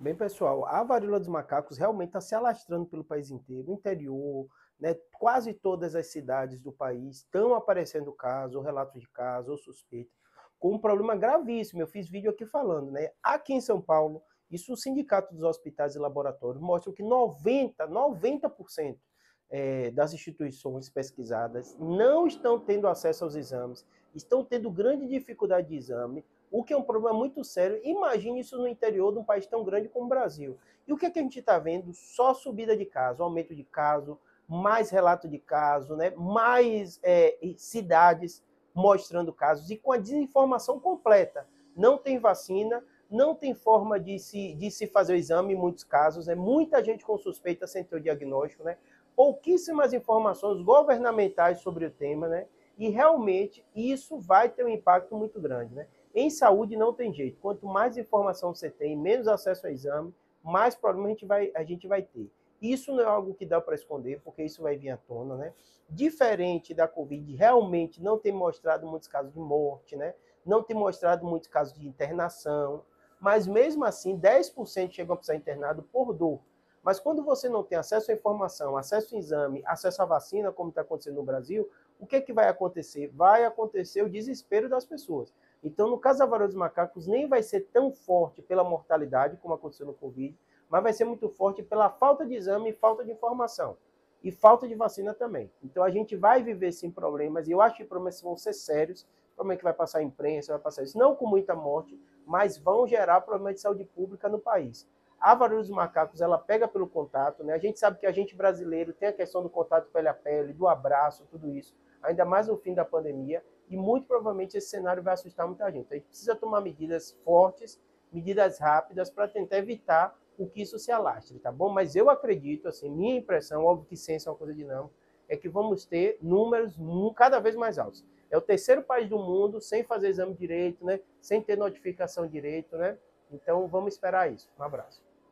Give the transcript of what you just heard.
Bem, pessoal, a varíola dos macacos realmente está se alastrando pelo país inteiro, interior, né, quase todas as cidades do país estão aparecendo casos, ou relatos de casos, ou suspeitas, com um problema gravíssimo. Eu fiz vídeo aqui falando, né? Aqui em São Paulo, isso o Sindicato dos Hospitais e Laboratórios mostra que 90, 90% é, das instituições pesquisadas não estão tendo acesso aos exames, estão tendo grande dificuldade de exame, o que é um problema muito sério. Imagine isso no interior de um país tão grande como o Brasil. E o que, é que a gente está vendo? Só subida de casos, aumento de casos, mais relato de casos, né? mais é, cidades mostrando casos e com a desinformação completa. Não tem vacina, não tem forma de se, de se fazer o exame em muitos casos, né? muita gente com suspeita sem ter o diagnóstico, né? Pouquíssimas informações governamentais sobre o tema, né? e realmente isso vai ter um impacto muito grande. Né? Em saúde não tem jeito. Quanto mais informação você tem, menos acesso ao exame, mais problema a gente vai, a gente vai ter. Isso não é algo que dá para esconder, porque isso vai vir à tona, né? Diferente da Covid, realmente não tem mostrado muitos casos de morte, né? Não tem mostrado muitos casos de internação, mas mesmo assim, 10% chegam a precisar internado por dor. Mas quando você não tem acesso à informação, acesso ao exame, acesso à vacina, como está acontecendo no Brasil, o que, é que vai acontecer? Vai acontecer o desespero das pessoas. Então, no caso da varíola dos macacos, nem vai ser tão forte pela mortalidade, como aconteceu no Covid, mas vai ser muito forte pela falta de exame e falta de informação. E falta de vacina também. Então, a gente vai viver sim problemas, e eu acho que problemas vão ser sérios, problema que vai passar a imprensa, vai passar isso, não com muita morte, mas vão gerar problemas de saúde pública no país. A varíola dos macacos, ela pega pelo contato, né? A gente sabe que a gente brasileiro tem a questão do contato pele a pele, do abraço, tudo isso, ainda mais no fim da pandemia, e muito provavelmente esse cenário vai assustar muita gente. A gente precisa tomar medidas fortes, medidas rápidas para tentar evitar o que isso se alastre, tá bom? Mas eu acredito, assim, minha impressão, óbvio que ciência é uma coisa dinâmica, é que vamos ter números cada vez mais altos. É o terceiro país do mundo sem fazer exame direito, né? Sem ter notificação direito, né? Então vamos esperar isso. Um abraço.